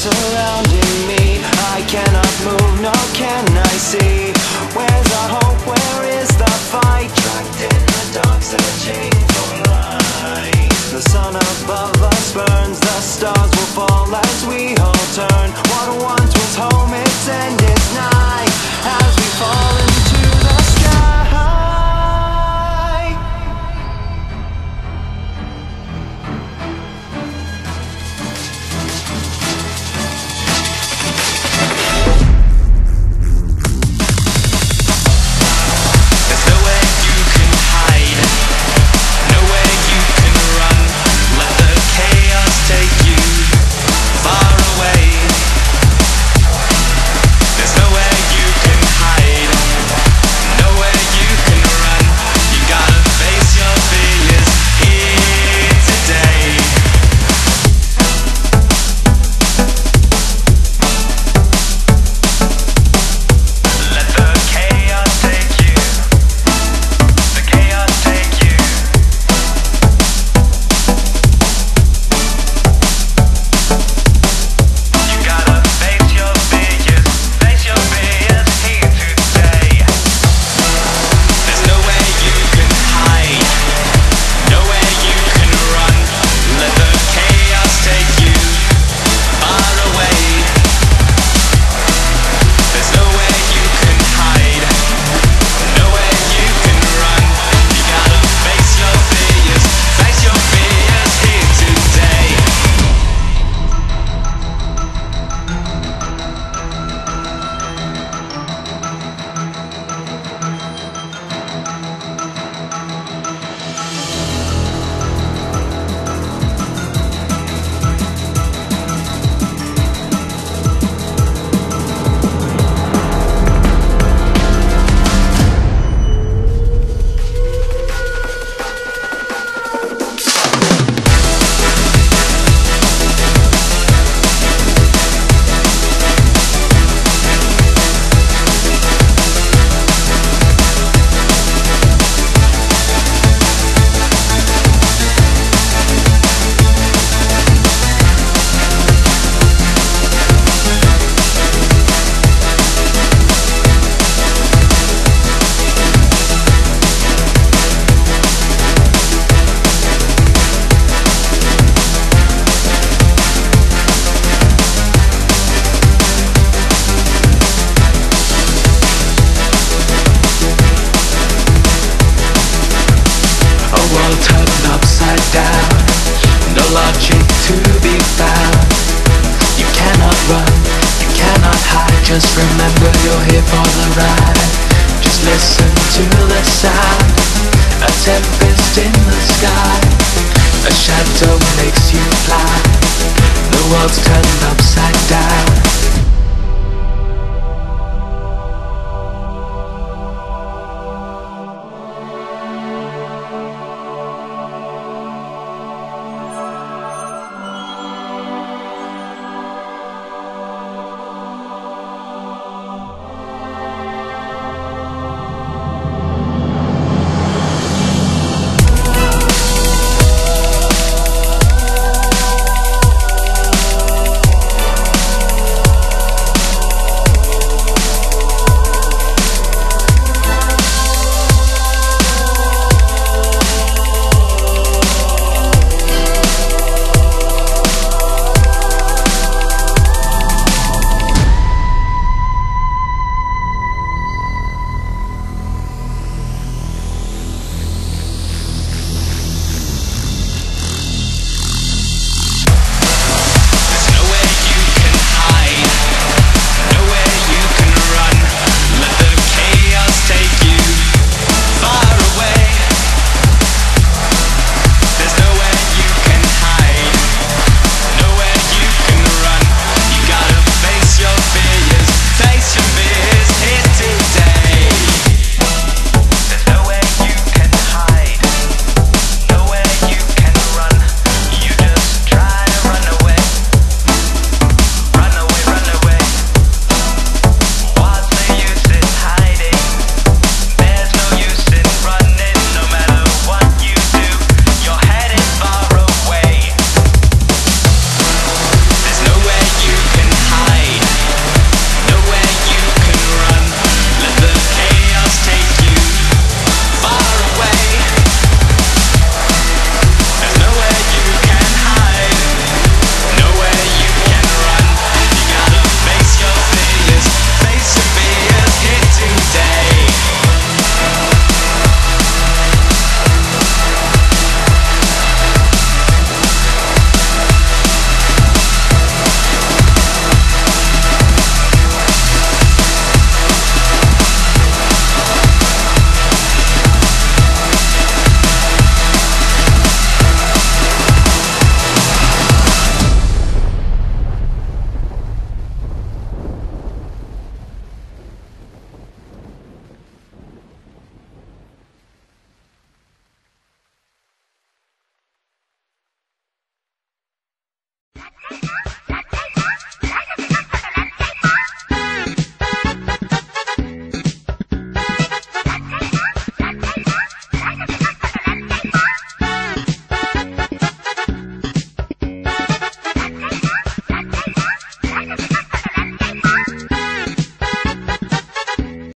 surrounding me. I cannot move, nor can I see. Where's our hope, where is the fight? Trapped in the dark, searching turned upside down, no logic to be found. You cannot run, you cannot hide. Just remember you're here for the ride. Just listen to the sound, a tempest in the sky. A shadow makes you fly. The world's turned